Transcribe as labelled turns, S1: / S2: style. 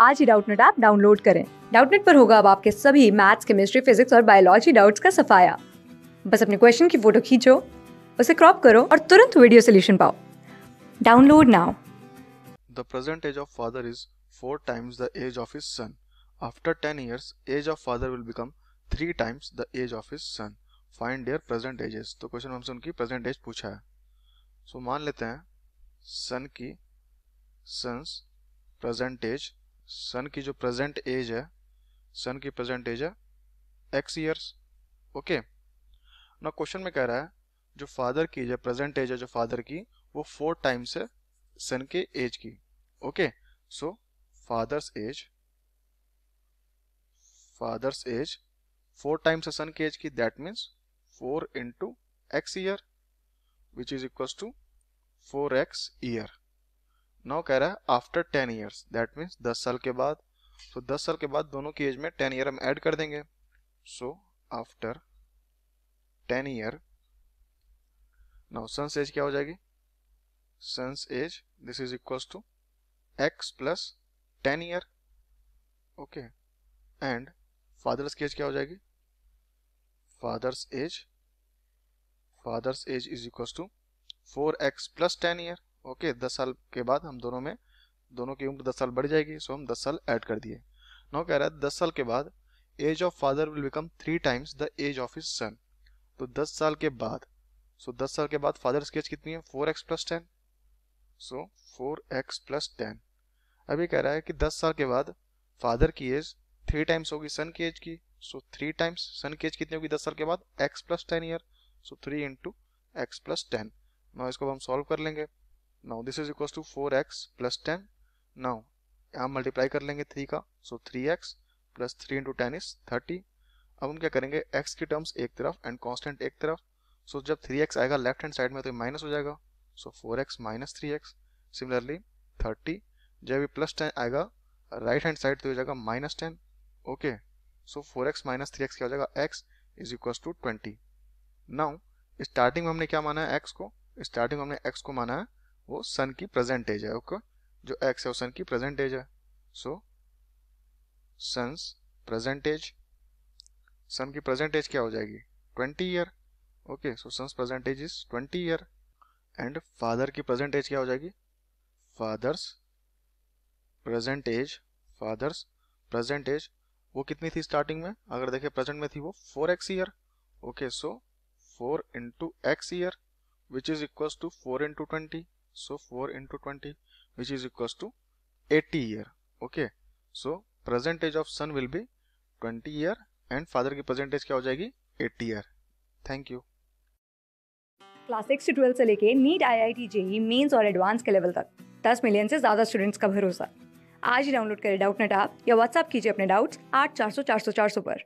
S1: आज ही Doubtnut app download करें डाउटनेट पर होगा अब आपके सभी मैथ्स केमिस्ट्री फिजिक्स और बायोलॉजी डाउट्स का सफाया बस अपने क्वेश्चन की फ़ोटो खींचो उसे क्रॉप करो और तुरंत वीडियो सोल्यूशन पाओ download now
S2: The present age of father is 4 times the age of his son. After 10 years, age of father will become 3 times the age of his son. Find their present ages. तो question हमसे उनकी present as पूछा है सो so, मान लेते हैं सन की sons present age son की जो प्रेजेंट एज है सन की प्रेजेंट एज है एक्स ईयर्स ओके ना क्वेश्चन में कह रहा है, जो फादर की जो प्रेजेंट एज है, जो फादर की, वो फोर टाइम्स है सन के एज की. Okay so father's age father's age four times है सन के एज की that means four into X year which is equal to four X year now कह रहा है after ten years that means दस साल के बाद। तो दस साल के बाद दोनों की एज में टेन ईयर हम ऐड कर देंगे। So after ten year now son's age क्या हो जाएगी? Son's age this is equal to X plus ten year okay and father's की एज क्या हो जाएगी? Father's age father's age is equal to four X plus ten year okay, दस साल के बाद हम दोनों में, दोनों की उम्र दस साल बढ़ जाएगी सो हम दस साल ऐड कर दिए। नो कह रहा है, दस साल के बाद age of father will become three times the age of his son तो दस साल के बाद सो so दस साल के बाद फादर की एज कितनी है? Four X plus ten so four X plus ten अभी कह रहा है कि दस साल के बाद फादर की एज थ्री टाइम्स होगी सन की एज की। सो थ्री टाइम्स सन की एज कितनी होगी दस साल के बाद? X plus ten year so three into X plus ten इसको हम सॉल्व कर लेंगे। Now this is equal to four X plus ten now यहाँ मल्टीप्लाई कर लेंगे थ्री का. So three X plus three into ten is thirty अब हम क्या करेंगे? एक्स की टर्म्स एक तरफ़ एंड कॉन्स्टेंट एक तरफ़. सो so, जब थ्री एक्स आएगा लेफ़्ट हैंड साइड में तो माइनस हो जाएगा. So four X minus three X similarly thirty जब ये प्लस टेन आएगा राइट हैंड साइड तो हो जाएगा minus ten okay so four X minus three X क्या हो जाएगा? X is equal to twenty now starting में हमने क्या माना है? एक्स को? स्टार्टिंग में हमने एक्स को माना है वो सन की प्रेजेंट एज है ओके जो एक्स है वो सन की प्रेजेंट एज है। So son's present age son की प्रेजेंट एज क्या हो जाएगी? Twenty year okay so son's present age is twenty year and father की प्रेजेंट एज क्या हो जाएगी? Father's present age father's present age वो कितनी थी स्टार्टिंग में? अगर देखें प्रेजेंट में थी वो four X year okay so four into X year which is equal to four into twenty so 4 into 20 which is equals to 80 year. Okay. So present age of son will be 20 year and father की present age क्या हो जाएगी? 80 year. Thank you.
S1: Class six से twelfth से लेके NEET I I T JEE Mains और advance के level तक 10 मिलियन से ज़्यादा स्टूडेंट्स का भरोसा। आज ही डाउनलोड करें डाउट नेट ऐप या व्हाट्सअप कीजिए अपने डाउट्स आठ चार सौ चार सौ चार सौ पर।